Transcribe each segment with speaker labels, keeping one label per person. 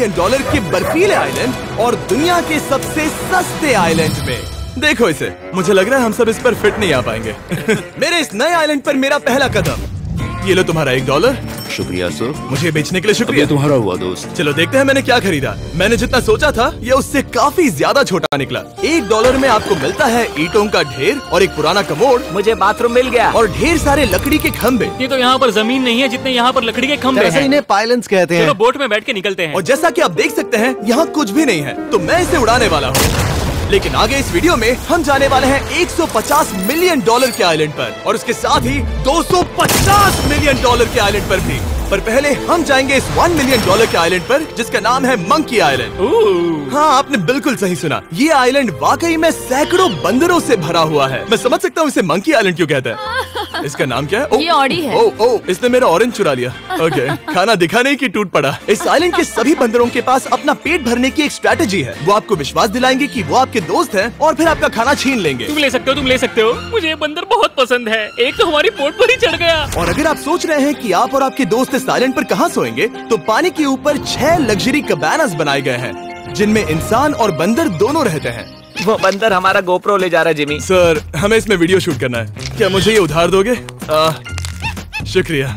Speaker 1: Million dollar के बर्फीले island और दुनिया के सबसे सस्ते आइलैंड में। देखो इसे। मुझे लग रहा है हम सब इस पर फिट नहीं आ पाएँगे। मेरे इस नए आइलैंड पर मेरा पहला कदम। ये लो तुम्हारा एक डॉलर
Speaker 2: शुक्रिया सर
Speaker 1: मुझे बेचने के लिए शुक्रिया।
Speaker 2: ये तुम्हारा हुआ दोस्त।
Speaker 1: चलो देखते हैं मैंने क्या खरीदा। मैंने जितना सोचा था ये उससे काफ़ी ज़्यादा छोटा निकला। एक डॉलर में आपको मिलता है ईटों का ढेर और एक पुराना कमोड।
Speaker 3: मुझे बाथरूम मिल गया।
Speaker 1: और ढेर सारे लकड़ी के खंभे
Speaker 4: ये तो यहाँ पर ज़मीन नहीं है जितने यहाँ पर लकड़ी के हैं।
Speaker 5: इन्हें पायलेंस कहते हैं।
Speaker 4: बोट में बैठ के निकलते हैं।
Speaker 1: और जैसा की आप देख सकते हैं यहाँ कुछ भी नहीं है। तो मैं इसे उड़ाने वाला हूँ। लेकिन आगे इस वीडियो में हम जाने वाले हैं 150 मिलियन डॉलर के आइलैंड पर और उसके साथ ही 250 मिलियन डॉलर के आइलैंड पर भी। पर पहले हम जाएँगे इस वन मिलियन डॉलर के आइलैंड पर जिसका नाम है मंकी आइलैंड। हाँ आपने बिल्कुल सही सुना। ये आइलैंड वाकई में सैकड़ों बंदरों से भरा हुआ है। मैं समझ सकता हूँ इसे मंकी आइलैंड क्यों कहते हैं। इसका नाम क्या है? ओ,
Speaker 6: ये ऑडी है।
Speaker 1: ओ ओ इसने मेरा ऑरेंज चुरा लिया। ओके खाना दिखा नहीं कि टूट पड़ा। इस आइलैंड के सभी बंदरों के पास अपना पेट भरने की एक स्ट्रेटेजी है। वो आपको विश्वास दिलाएँगे कि वो आपके दोस्त हैं और फिर आपका खाना छीन लेंगे।
Speaker 4: तुम ले सकते हो तुम ले सकते हो। मुझे ये बंदर बहुत पसंद है। एक तो हमारी बोट पर ही चढ़ गया।
Speaker 1: और अगर आप सोच रहे हैं कि आप और आपके दोस्त इस आइलैंड पर कहाँ सोएँगे तो पानी के ऊपर छह लग्जरी कबानास बनाए गए हैं जिनमें इंसान और बंदर दोनों रहते हैं।
Speaker 3: वो बंदर हमारा गोप्रो ले जा रहा है जिमी।
Speaker 1: सर हमें इसमें वीडियो शूट करना है। क्या मुझे ये उधार दोगे? आ, शुक्रिया।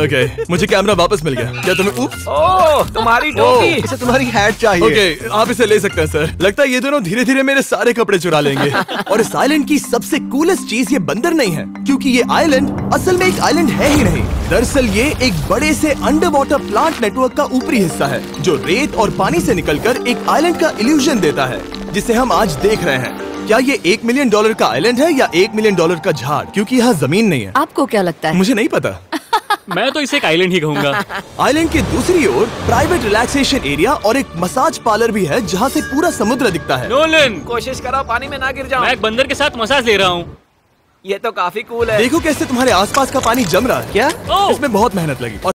Speaker 1: ओके मुझे कैमरा वापस मिल गया। क्या तुम्हें उप्स
Speaker 3: ओह तुम्हारी टोपी।
Speaker 5: इसे तुम्हारी हैट चाहिए।
Speaker 1: ओके आप इसे ले सकते हैं सर। लगता है ये दोनों धीरे धीरे मेरे सारे कपड़े चुरा लेंगे। और इस आइलैंड की सबसे कूलेस्ट चीज़ ये बंदर नहीं है क्योंकि ये आइलैंड असल में एक आइलैंड है ही नहीं। दरअसल ये एक बड़े से अंडर वाटर प्लांट नेटवर्क का ऊपरी हिस्सा है जो रेत और पानी से निकलकर एक आइलैंड का इल्यूजन देता है। जिसे हम आज देख रहे हैं। क्या ये एक मिलियन डॉलर का आइलैंड है या एक मिलियन डॉलर का झाड़? क्योंकि यहाँ ज़मीन नहीं है।
Speaker 6: आपको क्या लगता है?
Speaker 1: मुझे नहीं पता।
Speaker 4: मैं तो इसे एक आइलैंड ही कहूँगा।
Speaker 1: आइलैंड के दूसरी ओर प्राइवेट रिलैक्सेशन एरिया और एक मसाज पार्लर भी है जहाँ से पूरा समुद्र दिखता है।
Speaker 4: नोलन
Speaker 3: कोशिश करो पानी में ना गिर जाओ।
Speaker 4: मैं एक बंदर के साथ मसाज ले रहा हूँ।
Speaker 3: ये तो काफ़ी कूल है।
Speaker 1: देखो कैसे तुम्हारे आसपास का पानी जम रहा है।
Speaker 5: क्या!
Speaker 1: इसमें बहुत मेहनत लगी। और